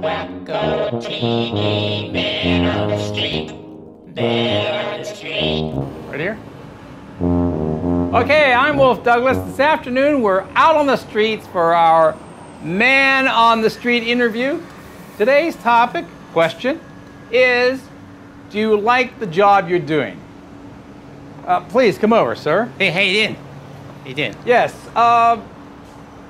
Whacko TV, man on the street. Man on the street. Right here. Okay, I'm Wolf Douglas. This afternoon we're out on the streets for our Man on the Street interview. Today's topic, question, is do you like the job you're doing? Uh, please come over, sir. Hey, how you doing? How you doing? Yes. Uh,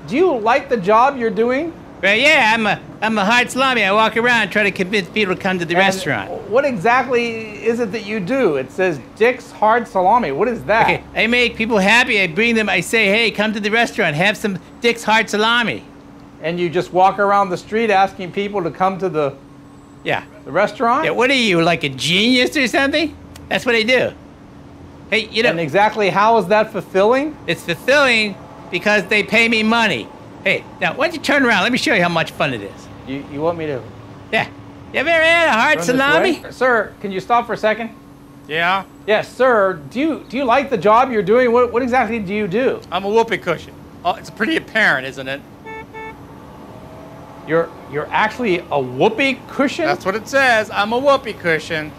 do you like the job you're doing? Well, yeah, I'm a I'm a hard salami. I walk around try to convince people to come to the And restaurant. What exactly is it that you do? It says Dick's Hard Salami. What is that? Okay, I make people happy. I bring them. I say, hey, come to the restaurant. Have some Dick's hard salami. And you just walk around the street asking people to come to the, Yeah. the restaurant? Yeah. What are you, like a genius or something? That's what I do. Hey, you know, And exactly how is that fulfilling? it's fulfilling because they pay me money. Hey, now why don't you turn around? Let me show you how much fun it is. You, you want me to Yeah. You ever had a hard run salami? Sir, can you stop for a second? Yeah, Yes, sir. Do you do you like the job you're doing? What, what exactly do you do? I'm a whoopee cushion. Oh, it's pretty apparent, isn't it? You're you're actually a whoopee cushion? That's what it says. I'm a whoopee cushion.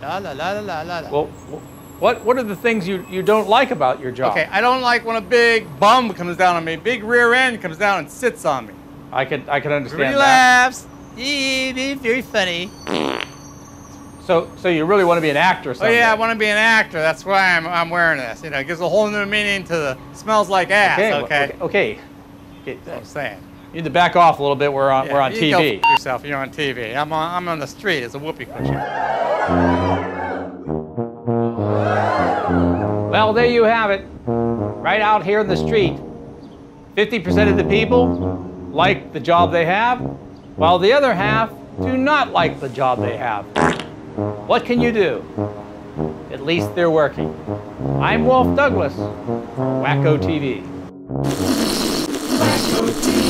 La la la la la la. la. well, wh- what what are the things you, you don't like about your job? okay, I don't like when a big bum comes down on me. Big rear end comes down and sits on me. I could I could understand Everybody that. laughs. Yeah, they're very funny. So so you really want to be an actor Oh yeah, I want to be an actor. That's why I'm, I'm wearing this. You know, it gives a whole new meaning to the smells like ass. Okay. Okay. Okay. okay. That's what I'm saying. You need to back off a little bit. We're on Yeah, we're on you TV. Go f- yourself. You're on TV. I'm on. I'm on the street It's a whoopee cushion. Well, there you have it. Right out here in the street. 50% of the people like the job they have, while the other half do not like the job they have. What can you do? At least they're working. I'm Wolf Douglas Whacko TV. Whacko TV.